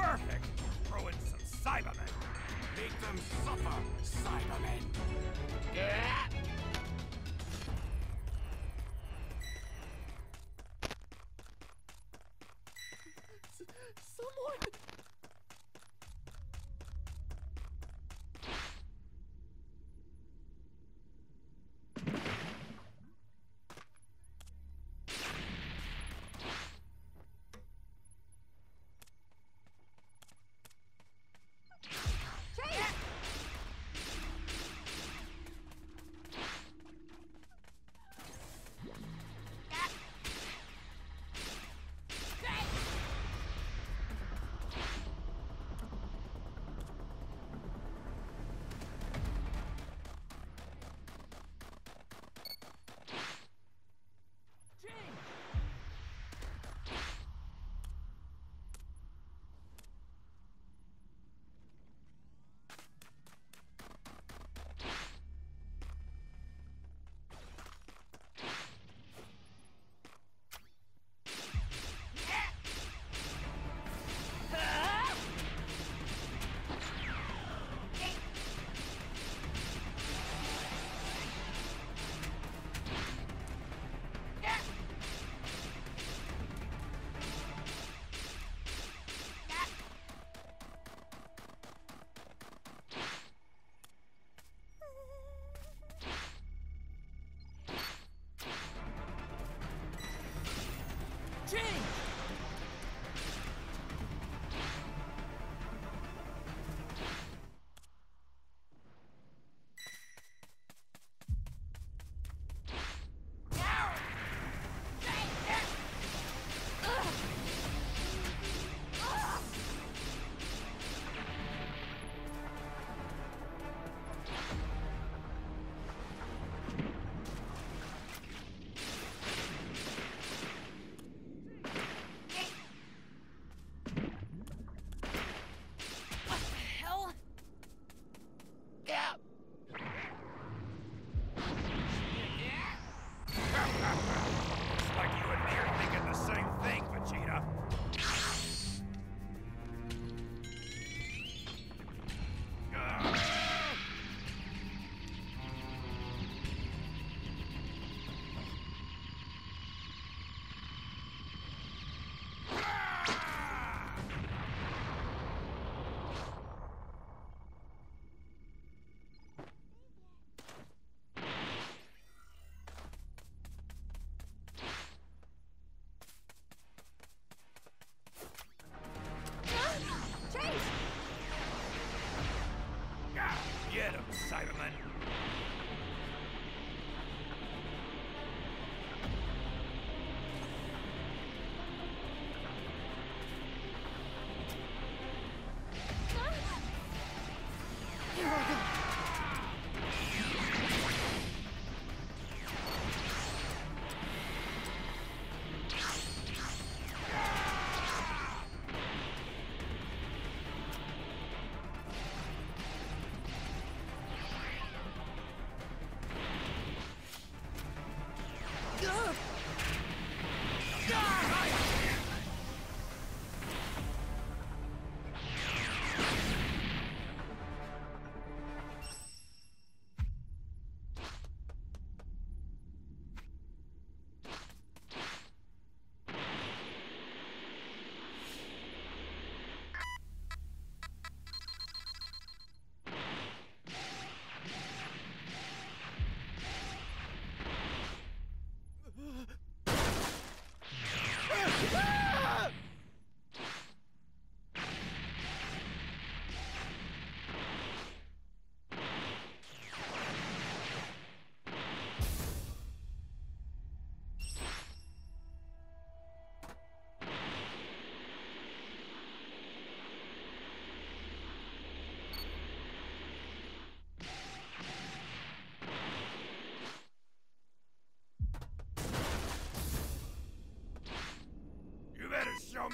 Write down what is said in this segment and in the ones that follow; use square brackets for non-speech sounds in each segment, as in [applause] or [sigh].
Perfect! Throw in some Saibamen. Make them suffer, Saibamen. Yeah! Someone! You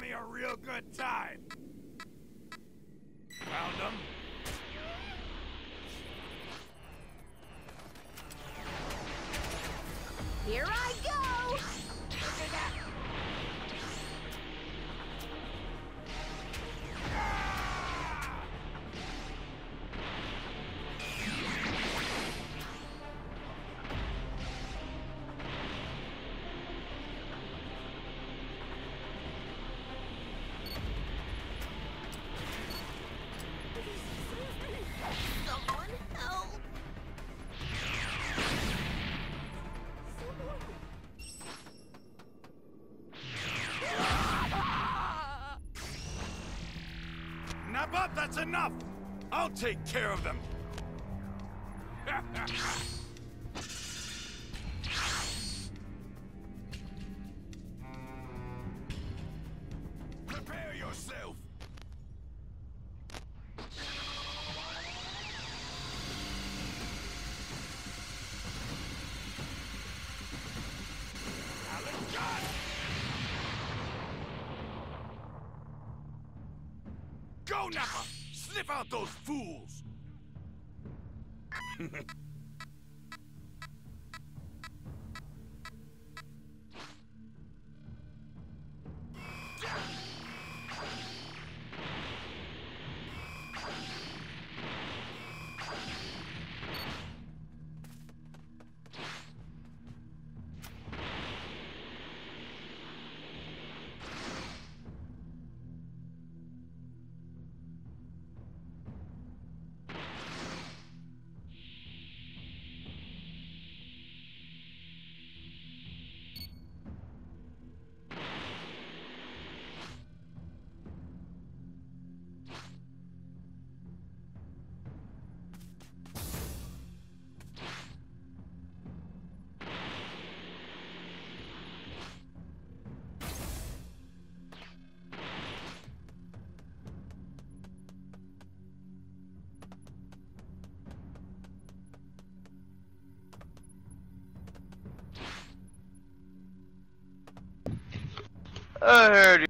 me a real good time. That's enough! I'll take care of them! [laughs] Prepare yourself! Go, Nappa! Sniff out those fools! [laughs] I heard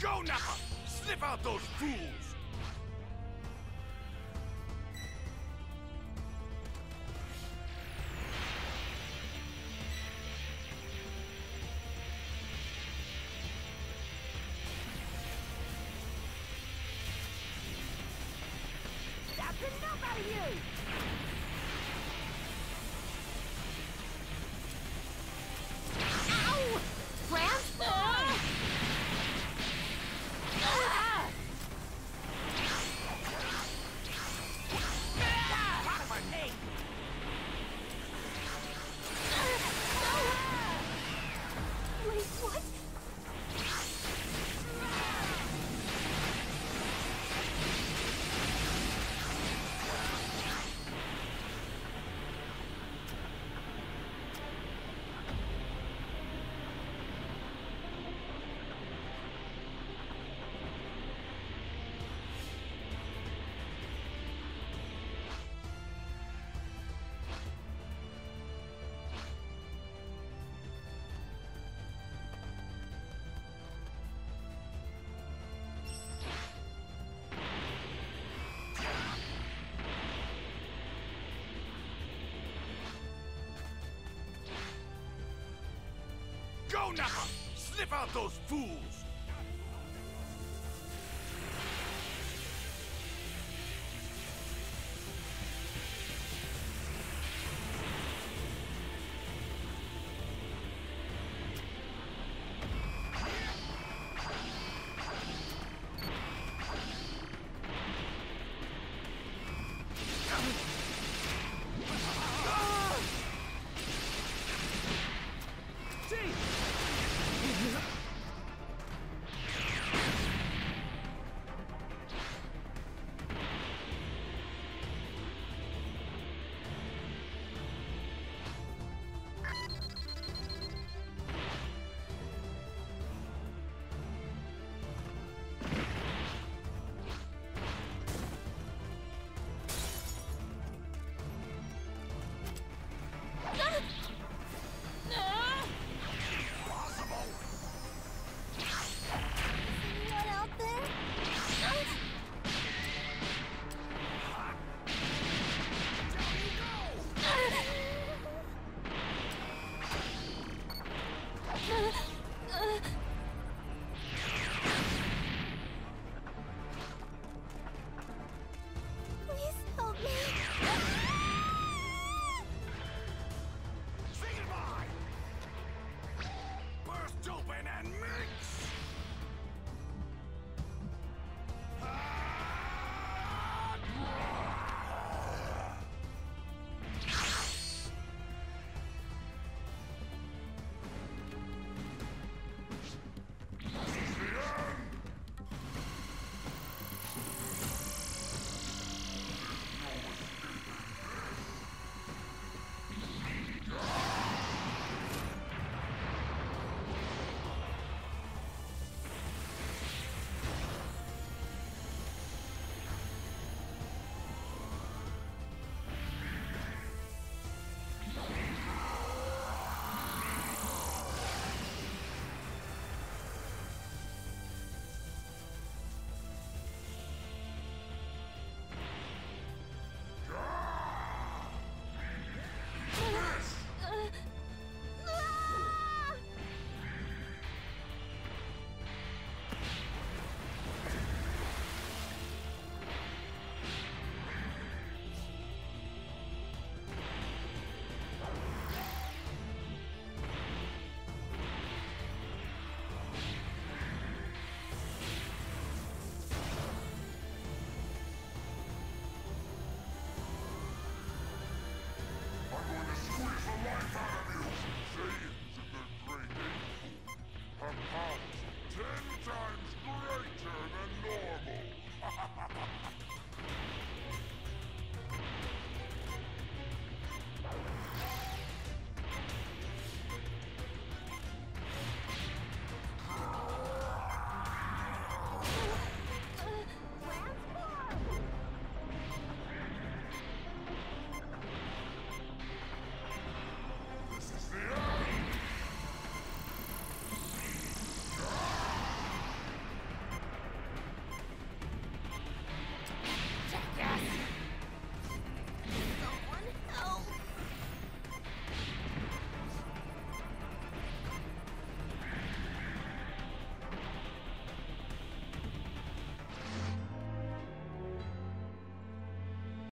Go, now! Sniff out those fools! That's enough out of you! Sniff out those fools!